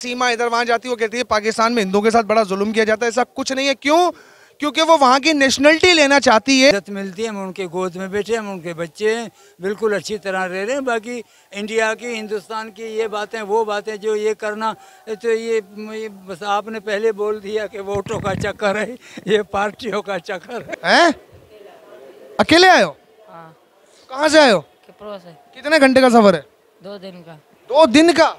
सीमा इधर वहाँ जाती है वो कहती है पाकिस्तान में हिंदुओं के साथ बड़ा जुल्म किया जाता है। ऐसा कुछ नहीं है। क्यों? क्योंकि वो वहाँ की नेशनलिटी लेना चाहती है। इज़्ज़त मिलती है हम उनके गोद में बैठे हम उनके बच्चे हैं बिल्कुल अच्छी तरह रह रहे हैं। बाकी इंडिया की हिंदुस्तान की ये बातें वो बातें जो ये करना तो ये, ये बस आपने पहले बोल दिया कि वोटों का चक्कर है ये पार्टियों का चक्कर है। हैं? अकेले आयो हाँ? कहाँ से आयो हो? से। कितने घंटे का सफ़र है? दो दिन का। दो दिन का?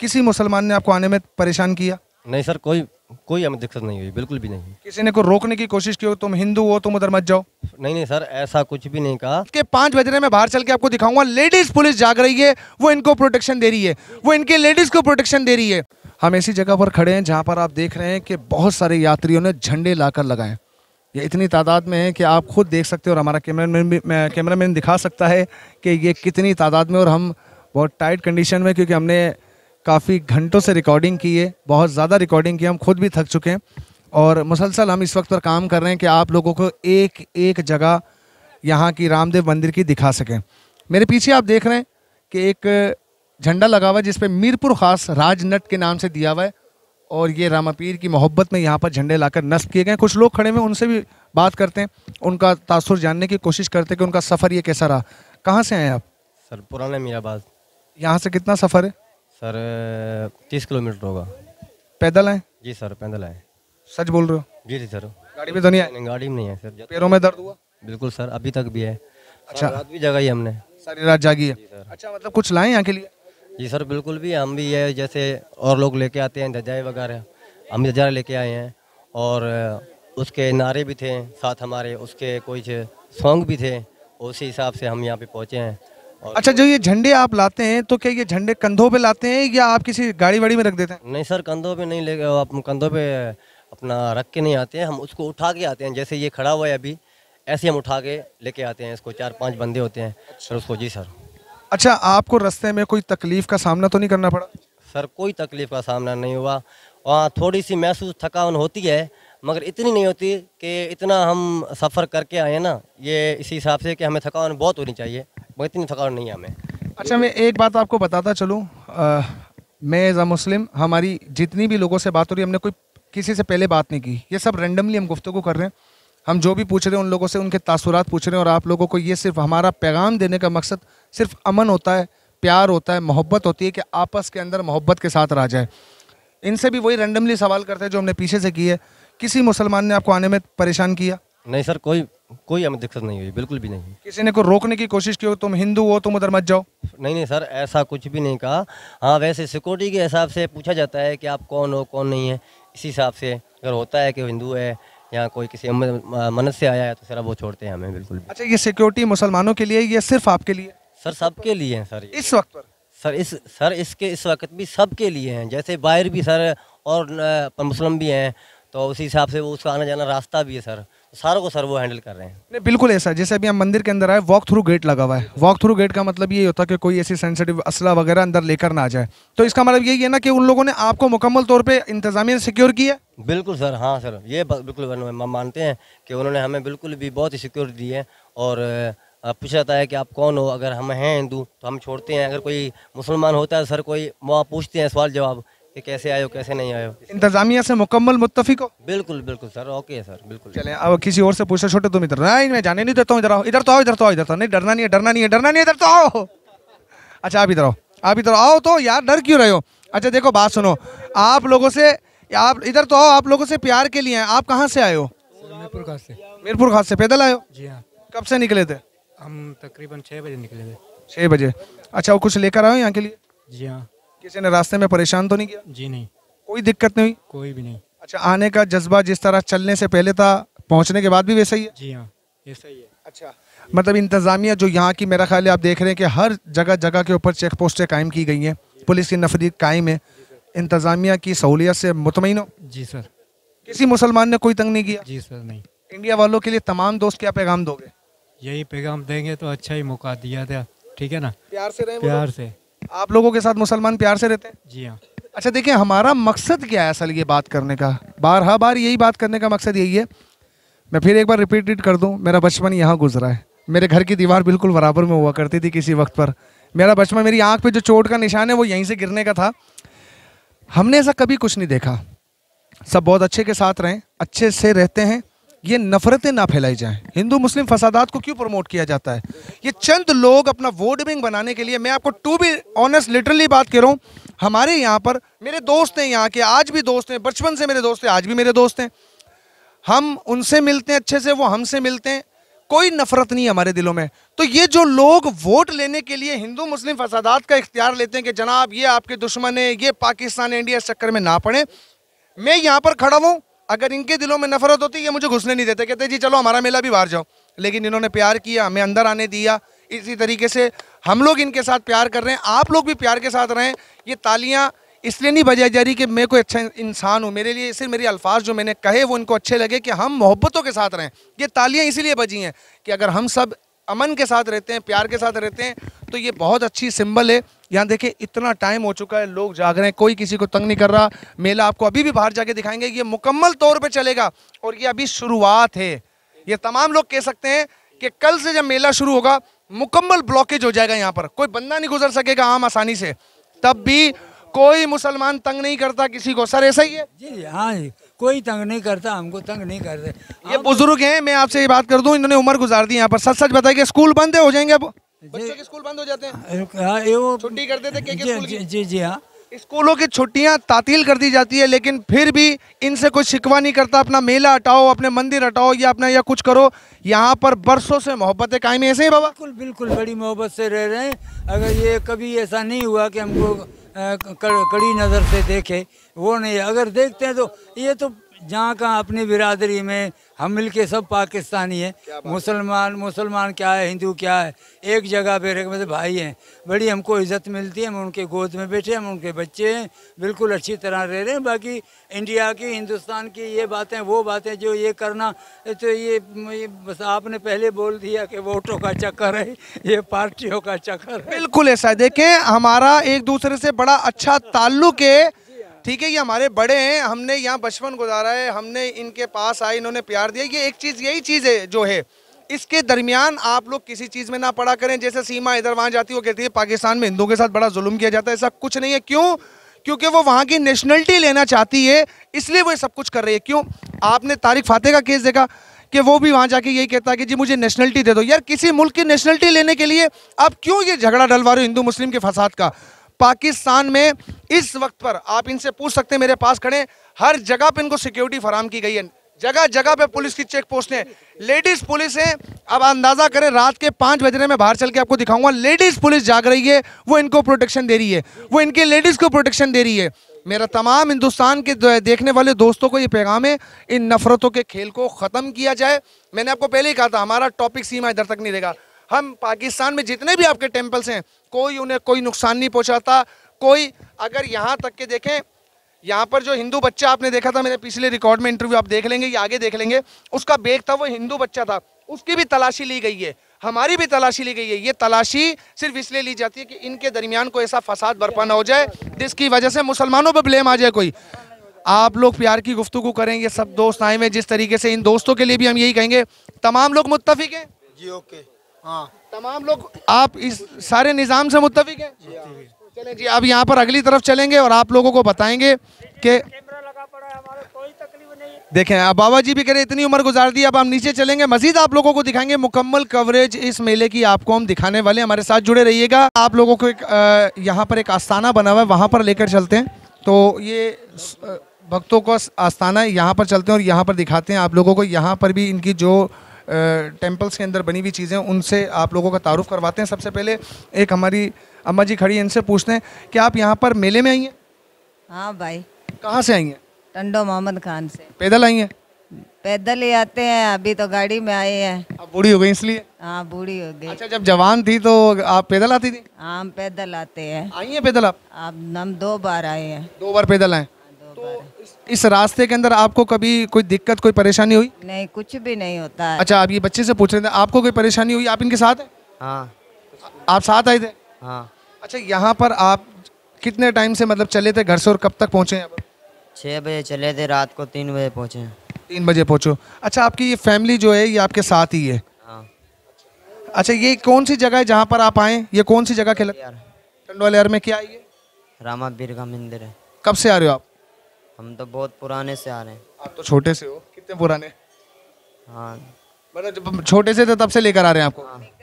किसी मुसलमान ने आपको आने में परेशान किया? नहीं सर कोई कोई हमें दिक्कत नहीं हुई बिल्कुल भी नहीं। किसी ने को रोकने की कोशिश की हो तुम हिंदू हो तुम उधर मत जाओ। नहीं नहीं सर ऐसा कुछ भी नहीं कहा। के पाँच बजने में बाहर चल के आपको दिखाऊँगा लेडीज़ पुलिस जाग रही है वो इनको प्रोटेक्शन दे रही है वो इनके लेडीज़ को प्रोटेक्शन दे रही है। हम ऐसी जगह पर खड़े हैं जहाँ पर आप देख रहे हैं कि बहुत सारे यात्रियों ने झंडे लाकर लगाए। ये इतनी तादाद में है कि आप खुद देख सकते हो और हमारा कैमरामैन भी कैमरामैन दिखा सकता है कि ये कितनी तादाद में और हम बहुत टाइट कंडीशन में क्योंकि हमने काफ़ी घंटों से रिकॉर्डिंग की है बहुत ज़्यादा रिकॉर्डिंग की हम खुद भी थक चुके हैं। और मुसलसल हम इस वक्त पर काम कर रहे हैं कि आप लोगों को एक एक जगह यहाँ की रामदेव मंदिर की दिखा सकें। मेरे पीछे आप देख रहे हैं कि एक झंडा लगा हुआ है जिसपे मीरपुर खास राजनट के नाम से दिया हुआ है और ये रामा पीर की मोहब्बत में यहाँ पर झंडे लाकर नस्ब किए गए कुछ लोग खड़े हुए उनसे भी बात करते हैं उनका तासुर जानने की कोशिश करते हैं कि उनका सफ़र ये कैसा रहा। कहाँ से आए आप? सर पुराना मीराबाद। यहाँ से कितना सफ़र है? सर तीस किलोमीटर होगा। पैदल आए? जी सर पैदल आए। सच बोल रहे हो? जी जी सर। गाड़ी में तो नहीं आए? नहीं गाड़ी में नहीं है सर। पैरों में दर्द हुआ? बिल्कुल सर अभी तक भी है। अच्छा। रात भी जगाई हमने। सारी रात जागी है? अच्छा मतलब कुछ लाए यहाँ के लिए? जी सर बिल्कुल भी हम भी ये जैसे और लोग लेके आते हैं धजाए वगैरह। हम धजाए लेके आए हैं। और उसके नारे भी थे साथ हमारे उसके कुछ सॉन्ग भी थे उसी हिसाब से हम यहाँ पे पहुँचे हैं। अच्छा जो ये झंडे आप लाते हैं तो क्या ये झंडे कंधों पे लाते हैं या आप किसी गाड़ी वाड़ी में रख देते हैं? नहीं सर कंधों पे नहीं ले गए आप कंधों पे अपना रख के नहीं आते हैं हम उसको उठा के आते हैं जैसे ये खड़ा हुआ है अभी ऐसे हम उठा के लेके आते हैं इसको चार पाँच बंदे होते हैं। सर उसको जी सर। अच्छा आपको रस्ते में कोई तकलीफ़ का सामना तो नहीं करना पड़ा? सर कोई तकलीफ़ का सामना नहीं हुआ। वहाँ थोड़ी सी महसूस थकावन होती है मगर इतनी नहीं होती कि इतना हम सफ़र करके आए हैं ना ये इसी हिसाब से कि हमें थकावन बहुत होनी चाहिए। मगर इतनी थकान नहीं है हमें। अच्छा मैं एक बात आपको बताता चलूँ। मैं एज अ मुस्लिम, हमारी जितनी भी लोगों से बात हो रही है, हमने कोई किसी से पहले बात नहीं की। ये सब रेंडमली हम गुफ्तु कर रहे हैं। हम जो भी पूछ रहे हैं, उन लोगों से उनके तासुरात पूछ रहे हैं और आप लोगों को ये सिर्फ़ हमारा पैगाम देने का मकसद सिर्फ़ अमन होता है, प्यार होता है, मोहब्बत होती है कि आपस के अंदर मोहब्बत के साथ रह जाए। इनसे भी वही रेंडमली सवाल करते हैं जो हमने पीछे से किए किसी मुसलमान ने आपको आने में परेशान किया? नहीं सर कोई कोई हमें दिक्कत नहीं हुई बिल्कुल भी नहीं किसी ने को रोकने की कोशिश की हो तुम हिंदू हो तुम उधर मत जाओ। नहीं नहीं सर ऐसा कुछ भी नहीं कहा। हाँ वैसे सिक्योरिटी के हिसाब से पूछा जाता है कि आप कौन हो कौन नहीं है। इसी हिसाब से अगर होता है कि हिंदू है या कोई किसी मन्नत से आया है तो सर वो छोड़ते हैं हमें बिल्कुल भी। अच्छा ये सिक्योरिटी मुसलमानों के लिए ये सिर्फ़ आपके लिए? सर सबके लिए हैं सर इस वक्त पर? सर इस सर इसके इस वक्त भी सबके लिए हैं। जैसे बाहर भी सर और मुस्लिम भी हैं तो उसी हिसाब से वो उसका आना जाना रास्ता भी है सर। सारों को सर वो हैंडल कर रहे हैं। नहीं बिल्कुल ऐसा। जैसे अभी हम मंदिर के अंदर आए वॉक थ्रू गेट लगा हुआ है। वॉक थ्रू गेट का मतलब ये होता है कि कोई ऐसी सेंसिटिव असला वगैरह अंदर लेकर ना जाए। तो इसका मतलब यही है ना कि उन लोगों ने आपको मुकम्मल तौर पर इंतजामिया सिक्योर किया? बिल्कुल सर। हाँ सर। ये बिल्कुल हम मानते हैं कि उन्होंने हमें बिल्कुल भी बहुत ही सिक्योरिटी दी है। और पूछा जाता है कि आप कौन हो? अगर हम हैं हिंदू तो हम छोड़ते हैं। अगर कोई मुसलमान होता है सर कोई वहाँ पूछते हैं सवाल जवाब कि कैसे आए हो कैसे नहीं आए हो? इंतजामिया से मुकम्मल मुत्तफिक हो? बिल्कुल बिल्कुल सर ओके सर बिल्कुल। चले अब किसी और से पूछो छोटे तुम इधर। नहीं मैं जाने नहीं देता हूँ इधर आओ इधर तो आओ इधर तो आओ इधर तो नहीं डरना नहीं है डरना नहीं है डरना नहीं इधर तो आओ। अच्छा आप इधर आओ आप इधर आओ तो यार डर क्यों रहे हो? अच्छा देखो बात सुनो आप लोगों से आप इधर तो आओ आप लोगों से प्यार के लिए आप कहाँ से आए हो? मीरपुर का से। मीरपुर खास से पैदल आए हो? जी हाँ। कब से निकले थे? हम तकरीबन छः बजे निकले थे। छः बजे। अच्छा वो कुछ लेकर आए हो यहाँ के लिए? जी हाँ। किसी ने रास्ते में परेशान तो नहीं किया? जी नहीं। कोई दिक्कत नहीं हुई? कोई भी नहीं। अच्छा आने का जज्बा जिस तरह चलने से पहले था पहुँचने के बाद भी वैसा ही है? जी हाँ ये सही है। अच्छा मतलब इंतज़ामिया जो यहाँ की मेरा ख्याल है आप देख रहे हैं कि हर जगह जगह के ऊपर चेक पोस्टें कायम की गई हैं। पुलिस की नफरी कायम है। इंतज़ामिया की सहूलियत से मुतमिन हो? जी सर। किसी मुसलमान ने कोई तंग नहीं किया? जी सर नहीं। इंडिया वालों के लिए तमाम दोस्त क्या पैगाम दोगे? यही पैगाम देंगे तो अच्छा ही मौका दिया था ठीक है ना? प्यार से रहे प्यार से। आप लोगों के साथ मुसलमान प्यार से रहते हैं? जी हाँ। अच्छा देखिए हमारा मकसद क्या है असल ये बात करने का? बार हर बार यही बात करने का मकसद यही है। मैं फिर एक बार रिपीट कर दूँ मेरा बचपन यहाँ गुजरा है। मेरे घर की दीवार बिल्कुल बराबर में हुआ करती थी किसी वक्त पर। मेरा बचपन मेरी आँख पे जो चोट का निशान है वो यहीं से गिरने का था। हमने ऐसा कभी कुछ नहीं देखा। सब बहुत अच्छे के साथ रहें अच्छे से रहते हैं। ये नफरतें ना फैलाई जाएँ। हिंदू, मुस्लिम फसादात को क्यों प्रमोट किया जाता है? ये चंद लोग अपना वोट बैंक बनाने के लिए, मैं आपको टू बी ऑनेस्ट लिटरली बात कर रहा हूँ, हमारे यहाँ पर मेरे दोस्त हैं यहाँ के, आज भी दोस्त हैं, बचपन से मेरे दोस्त हैं, आज भी मेरे दोस्त हैं। हम उनसे मिलते हैं अच्छे से, वो हमसे मिलते हैं। कोई नफरत नहीं हमारे दिलों में। तो ये जो लोग वोट लेने के लिए हिंदू, मुस्लिम फसादात का इख्तियार लेते हैं कि जनाब, ये आपके दुश्मन है, ये पाकिस्तान, इंडिया इस चक्कर में ना पड़े। मैं यहाँ पर खड़ा हूँ अगर इनके दिलों में नफरत होती, ये मुझे घुसने नहीं देते। कहते, जी, चलो, हमारा मेला भी बाहर जाओ। लेकिन इन्होंने प्यार किया, हमें अंदर आने दिया। इसी तरीके से हम लोग इनके साथ प्यार कर रहे हैं। आप लोग भी प्यार के साथ रहें। ये तालियाँ इसलिए नहीं बजाई जा रही कि मैं कोई अच्छा इंसान हूँ। मेरे लिए सिर्फ़ मेरे अल्फाज जो मैंने कहे, वो इनको अच्छे लगे कि हम मोहब्बतों के साथ रहें। ये तालियाँ इसीलिए बजी हैं कि अगर हम सब अमन के साथ रहते हैं, प्यार के साथ रहते हैं तो ये बहुत अच्छी सिंबल है। यहाँ देखिए इतना टाइम हो चुका है लोग जाग रहे हैं कोई किसी को तंग नहीं कर रहा। मेला आपको अभी भी बाहर जाके दिखाएँगे ये मुकम्मल तौर पे चलेगा और ये अभी शुरुआत है। ये तमाम लोग कह सकते हैं कि कल से जब मेला शुरू होगा मुकम्मल ब्लॉकेज हो जाएगा यहाँ पर। कोई बंदा नहीं गुजर सकेगा आम आसानी से। तब भी कोई मुसलमान तंग नहीं करता किसी को। सर ऐसा ही है? जी जी हाँ जी। कोई तंग नहीं करता हमको तंग नहीं करते। ये बुज़ुर्ग हैं मैं आपसे ये बात कर दूँ इन्होंने उम्र गुजार दी यहाँ पर। सच सच बताइए स्कूल बंद है हो जाएँगे अब? बच्चों के स्कूल बंद हो जाते हैं। हाँ, वो छुट्टी कर देते के के जी स्कूल की? जी जी जी हाँ। स्कूलों की छुट्टियाँ तातील कर दी जाती है लेकिन फिर भी इनसे कोई शिकवा नहीं करता। अपना मेला हटाओ अपने मंदिर हटाओ या अपना या कुछ करो। यहाँ पर बरसों से मोहब्बत कायम है ऐसे ही बाबा? बिल्कुल बिल्कुल बड़ी मोहब्बत से रह रहे हैं। अगर ये कभी ऐसा नहीं हुआ कि हमको कड़ी नज़र से देखे वो नहीं अगर देखते हैं तो ये तो जहाँ कहाँ अपनी बिरादरी में हम मिल के सब पाकिस्तानी हैं। मुसलमान मुसलमान क्या है हिंदू क्या है? एक जगह पे रह मतलब भाई हैं। बड़ी हमको इज़्ज़त मिलती है हम उनके गोद में बैठे हम उनके बच्चे हैं। बिल्कुल अच्छी तरह रह रहे हैं। बाकी इंडिया की हिंदुस्तान की ये बातें वो बातें जो ये करना तो ये, ये बस आपने पहले बोल दिया कि वोटों का चक्कर है ये पार्टियों का चक्कर है। बिल्कुल ऐसा है। देखें हमारा एक दूसरे से बड़ा अच्छा ताल्लुक है ठीक है, ये हमारे बड़े हैं, हमने यहाँ बचपन गुजारा है, हमने इनके पास आए, इन्होंने प्यार दिया। ये एक चीज़, यही चीज़ है जो है, इसके दरमियान आप लोग किसी चीज़ में ना पड़ा करें, जैसे सीमा इधर वहाँ जाती है वो कहती है, पाकिस्तान में हिंदुओं के साथ बड़ा जुल्म किया जाता है, ऐसा कुछ नहीं है। क्यों? क्योंकि वो वहाँ की नेशनलिटी लेना चाहती है, इसलिए वो सब कुछ कर रही है। क्यों? आपने तारिक फाते का केस देखा कि वो भी वहाँ जाके यही कहता है कि जी मुझे नेशनलिटी दे दो। यार, किसी मुल्क की नेशनलिटी लेने के लिए आप क्यों ये झगड़ा डलवा रहे हो हिंदू मुस्लिम के फसाद का? पाकिस्तान में इस वक्त पर आप इनसे पूछ सकते हैं, मेरे पास खड़े हर जगह पे इनको सिक्योरिटी फराम की गई है। जगह जगह पे पुलिस की चेक पोस्ट है लेडीज़ पुलिस है, अब अंदाज़ा करें, रात के पाँच बजने में बाहर चल के आपको दिखाऊँगा। लेडीज़ पुलिस जाग रही है, वो इनको प्रोटेक्शन दे रही है। वो इनके लेडीज़ को प्रोटेक्शन दे रही है। मेरा तमाम हिंदुस्तान के देखने वाले दोस्तों को ये पैगाम है, इन नफरतों के खेल को ख़त्म किया जाए। मैंने आपको पहले ही कहा था, हमारा टॉपिक सीमा इधर तक नहीं रहेगा। हम पाकिस्तान में जितने भी आपके टेम्पल्स हैं कोई उन्हें कोई नुकसान नहीं पहुंचाता। कोई, अगर यहाँ तक के देखें, यहाँ पर जो हिंदू बच्चा आपने देखा था मेरे पिछले रिकॉर्ड में इंटरव्यू आप देख लेंगे, ये आगे देख लेंगे, उसका बेग था, वो हिंदू बच्चा था। उसकी भी तलाशी ली गई है। हमारी भी तलाशी ली गई है। ये तलाशी सिर्फ़ इसलिए ली जाती है कि इनके दरमियान कोई ऐसा फसाद बर्पा ना हो जाए, जिसकी वजह से मुसलमानों पर ब्लेम आ जाए कोई। आप लोग प्यार की गुफ्तु करें, ये सब दोस्त आए हुए जिस तरीके से इन दोस्तों के लिए भी हम यही कहेंगे, तमाम लोग मुतफिक हैं? जी ओके हाँ। तमाम लोग आप इस सारे निज़ाम से मुत्तफिक हैं। चलें जी अब यहाँ पर अगली तरफ़ चलेंगे और आप लोगों को बताएँगे कि देखें अब बाबा जी भी कह रहे इतनी उम्र गुजार दी अब हम नीचे चलेंगे। मजीद आप लोगों को दिखाएँगे मुकम्मल कवरेज इस मेले की आपको हम दिखाने वाले हमारे साथ जुड़े रहिएगा। आप लोगों को एक यहाँ पर एक आस्थाना बना हुआ है वहाँ पर लेकर चलते हैं। तो ये भक्तों का आस्थाना है यहाँ पर चलते हैं और यहाँ पर दिखाते हैं आप लोगों को। यहाँ पर भी इनकी जो टेम्पल्स के अंदर बनी हुई चीज़ें उनसे आप लोगों का तारुफ करवाते हैं सबसे पहले। एक हमारी अम्मा जी खड़ी इनसे पूछते हैं कि आप यहाँ पर मेले में आई हैं? हाँ भाई। कहाँ से आई हैं? टंडो मोहम्मद खान से। पैदल आई हैं? पैदल ही आते हैं अभी तो गाड़ी में आए हैं। अब बूढ़ी हो गई इसलिए? हाँ बूढ़ी हो गई। अच्छा जब जवान थी तो आप पैदल आती थी? हाँ हम पैदल आते हैं। आई हैं पैदल आप? अब हम दो बार आए हैं। दो बार पैदल आए। तो इस, इस रास्ते के अंदर आपको कभी कोई दिक्कत कोई परेशानी हुई? नहीं कुछ भी नहीं होता है। अच्छा आप ये बच्चे से पूछ रहे थे आपको कोई परेशानी हुई? आप इनके साथ हैं? हाँ। आप साथ आए थे? हाँ। अच्छा यहाँ पर आप कितने टाइम से मतलब चले थे घर से और कब तक पहुँचे यहाँ पर छः बजे चले थे रात को तीन बजे पहुँचे तीन बजे पहुँचो। अच्छा आपकी ये फैमिली जो है ये आपके साथ ही है? हाँ। अच्छा ये कौन सी जगह है जहाँ पर आप आए? ये कौन सी जगह के लग यार टंडवाल में क्या है ये? रामा बीर का मंदिर है। कब से आ रहे हो आप? हम तो बहुत पुराने से आ रहे हैं। आप तो छोटे से हो। कितने पुराने? हाँ। मतलब जब छोटे से थे तब से लेकर आ रहे हैं आपको।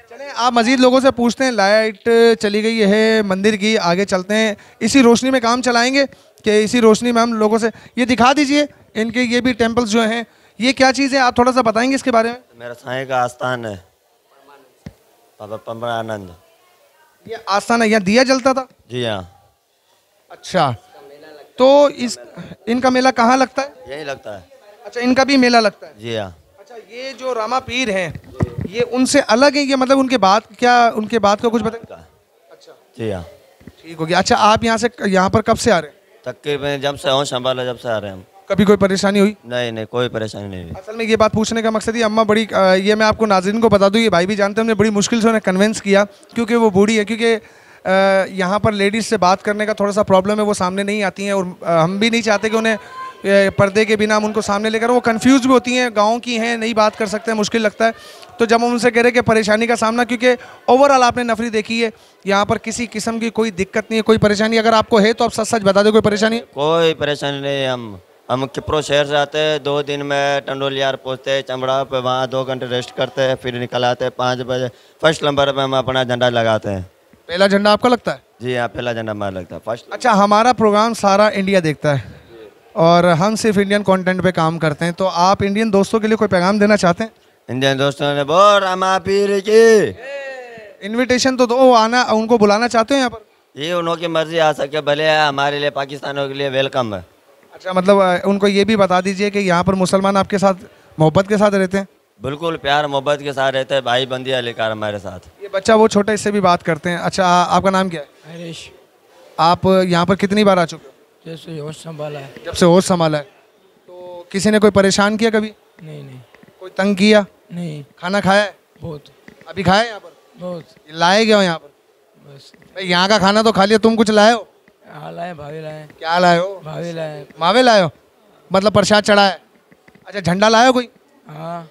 चलें आप मजीद लोगों से पूछते हैं लाइट चली गई है मंदिर की आगे चलते हैं। इसी रोशनी में काम चलाएँगे कि इसी रोशनी में हम लोगों से ये दिखा दीजिए इनके ये भी टेम्पल्स जो हैं ये क्या चीज़ है? आप थोड़ा सा बताएँगे इसके बारे में। मेरा साईं का आस्थान है। बाबा परमानंद। ये आस्थान है यहाँ दिया जलता था? जी हाँ। अच्छा। तो इस इनका मेला कहाँ लगता है? यही लगता है। अच्छा इनका भी मेला लगता है? जी हाँ। अच्छा ये जो रामा पीर हैं ये उनसे अलग है? ये मतलब उनके बाद क्या उनके बाद का कुछ बताएँ? अच्छा। जी हाँ। ठीक हो गया। अच्छा आप यहाँ से यहाँ पर कब से आ रहे हैं? तकरीबन जब से हूँ संभाला जब से आ रहे हैं हम। कभी कोई परेशानी हुई? नहीं नहीं कोई परेशानी नहीं हुई। असल में ये बात पूछने का मकसद ही अम्मा बड़ी अ, ये मैं आपको नाजरीन को बता दूँ ये भाई भी जानते हैं हमने बड़ी मुश्किल से उन्हें कन्विंस किया क्योंकि वो बूढ़ी है क्योंकि यहाँ पर लेडीज़ से बात करने का थोड़ा सा प्रॉब्लम है, वो सामने नहीं आती हैं और हम भी नहीं चाहते कि उन्हें पर्दे के बिना हम उनको सामने लेकर वो कंफ्यूज भी होती हैं, गाँव की हैं, नहीं बात कर सकते हैं मुश्किल लगता है। तो जब हम उनसे कह रहे कि परेशानी का सामना, क्योंकि ओवरऑल आपने नफरी देखी है, यहाँ पर किसी किस्म की कोई दिक्कत नहीं है, कोई परेशानी, अगर आपको है तो आप सच सच बता दो, कोई परेशानी? कोई परेशानी नहीं, हम हम किप्रो शहर से आते हैं, दो दिन में टंडोलियार पहुँचते हैं, चमड़ा पे वहाँ दो घंटे रेस्ट करते हैं, फिर निकल आते हैं पाँच बजे। फ़र्स्ट नंबर पे हम अपना झंडा लगाते हैं। पहला झंडा आपका लगता है? जी हाँ पहला झंडा हमारा लगता है। फ़र्स्ट अच्छा हमारा प्रोग्राम सारा इंडिया देखता है। और हम सिर्फ़ इंडियन कंटेंट पे काम करते हैं तो आप इंडियन दोस्तों के लिए कोई पैगाम देना चाहते हैं? इंडियन दोस्तों ने बोल रामा पीर की इनविटेशन तो दो आना उनको बुलाना चाहते हो यहाँ पर? ये उन्हों की मर्ज़ी आ सके भले हमारे लिए पाकिस्तानों के लिए वेलकम है। अच्छा मतलब उनको ये भी बता दीजिए कि यहाँ पर मुसलमान आपके साथ मोहब्बत के साथ रहते हैं। बिल्कुल प्यार मोहब्बत के साथ रहते हैं भाई बंदिया लेकर हमारे साथ। ये बच्चा वो छोटा इससे भी बात करते हैं। अच्छा आपका नाम क्या है? हरीश। आप यहाँ पर कितनी बार आ चुके हो? जैसे होश संभाला है। जब से होश संभाला है तो किसी ने कोई परेशान किया कभी? नहीं नहीं। कोई तंग किया? नहीं। खाना खाया है? बहुत। अभी खाया यहाँ पर? बहुत। लाए गए हो यहाँ पर? बस। भाई यहाँ का खाना तो खा लिया तुम कुछ लाए हो? हाँ लाए भाभी लाए। क्या लाए हो? भाभी लाए। मावे लाए हो? मतलब प्रसाद चढ़ा है। अच्छा झंडा लाए हो कोई? हाँ।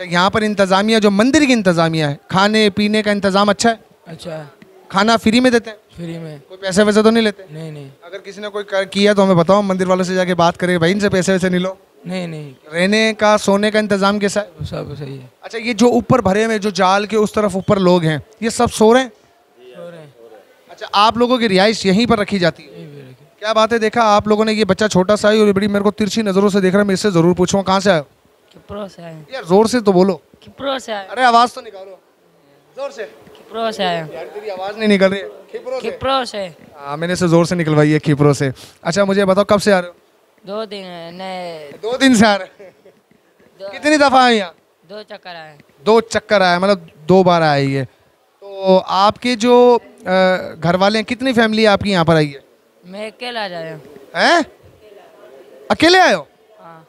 अच्छा यहाँ पर इंतज़ामिया जो मंदिर की इंतज़ामिया है खाने पीने का इंतज़ाम अच्छा है? अच्छा। खाना फ्री में देते हैं? फ्री में। कोई पैसे वैसे तो नहीं लेते? नहीं नहीं। अगर किसी ने कोई कर- किया तो हमें बताओ मंदिर वालों से जाके बात करें भाई इनसे पैसे वैसे नहीं लो। नहीं नहीं। रहने का सोने का इंतज़ाम कैसा है? सब सही है। अच्छा ये जो ऊपर भरे हुए जो जाल के उस तरफ़ ऊपर लोग हैं ये सब सो रहे हैं? सो रहे हैं। अच्छा आप लोगों की रिहाइश यहीं पर रखी जाती है? क्या बात है देखा आप लोगों ने ये बच्चा छोटा सा है और बड़ी मेरे को तिरछी नज़रों से देख रहा है मैं इससे ज़रूर पूछूँगा कहाँ से हो? किप्रो से आए। यार ज़ोर से तो बोलो। किप्रो से आए। अरे आवाज़ तो निकालो। ज़ोर से। किप्रो से आए। यार तेरी आवाज़ नहीं निकल रही। है से। किप्रो से। हाँ मैंने इसे ज़ोर से निकलवाई है खिपरो से। अच्छा मुझे बताओ कब से आ रहे हो? दो दिन ने दो दिन से आ रहे हैं। कितनी दफ़ा आए यहाँ? दो चक्कर आए। दो चक्कर आया मतलब दो बार आई है। तो आपके जो घर वाले हैं कितनी फैमिली आपकी यहाँ पर आई है? मैं अकेला जाया हैं? अकेले आए हो? हाँ।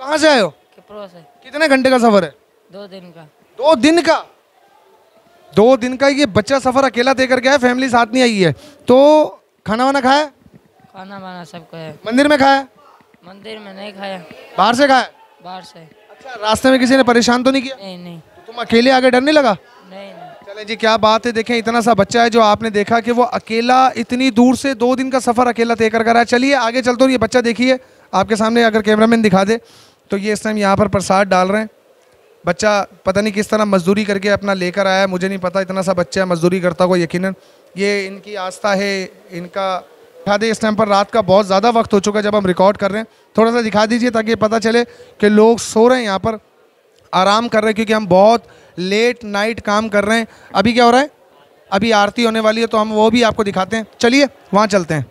कहाँ से आए हो? किप्रो से कितने घंटे का सफ़र है? दो दिन का। दो दिन का? दो दिन का ये बच्चा सफ़र अकेला तय करके आया फैमिली साथ नहीं आई है। तो खाना वाना खाया? खाना वाना सबको है मंदिर में खाया? मंदिर में नहीं खाया। बाहर से खाया? बाहर से। अच्छा रास्ते में किसी ने परेशान तो नहीं किया? नहीं नहीं। तुम अकेले आगे डर नहीं लगा? नहीं नहीं। चले जी क्या बात है? देखें इतना सा बच्चा है जो आपने देखा कि वो अकेला इतनी दूर से दो दिन का सफ़र अकेला तय कर कर आया चलिए आगे चलते हो ये बच्चा देखिए आपके सामने अगर कैमरामैन दिखा दे। तो ये इस टाइम यहाँ पर प्रसाद डाल रहे हैं। बच्चा पता नहीं किस तरह मजदूरी करके अपना लेकर आया है, मुझे नहीं पता, इतना सा बच्चा है, मजदूरी करता हुआ यकीनन। ये इनकी आस्था है, इनका दिखा दे इस टाइम पर रात का बहुत ज़्यादा वक्त हो चुका है जब हम रिकॉर्ड कर रहे हैं। थोड़ा सा दिखा दीजिए ताकि पता चले कि लोग सो रहे हैं यहाँ पर, आराम कर रहे हैं क्योंकि हम बहुत लेट नाइट काम कर रहे हैं। अभी क्या हो रहा है? अभी आरती होने वाली है तो हम वो भी आपको दिखाते हैं। चलिए, वहाँ चलते हैं।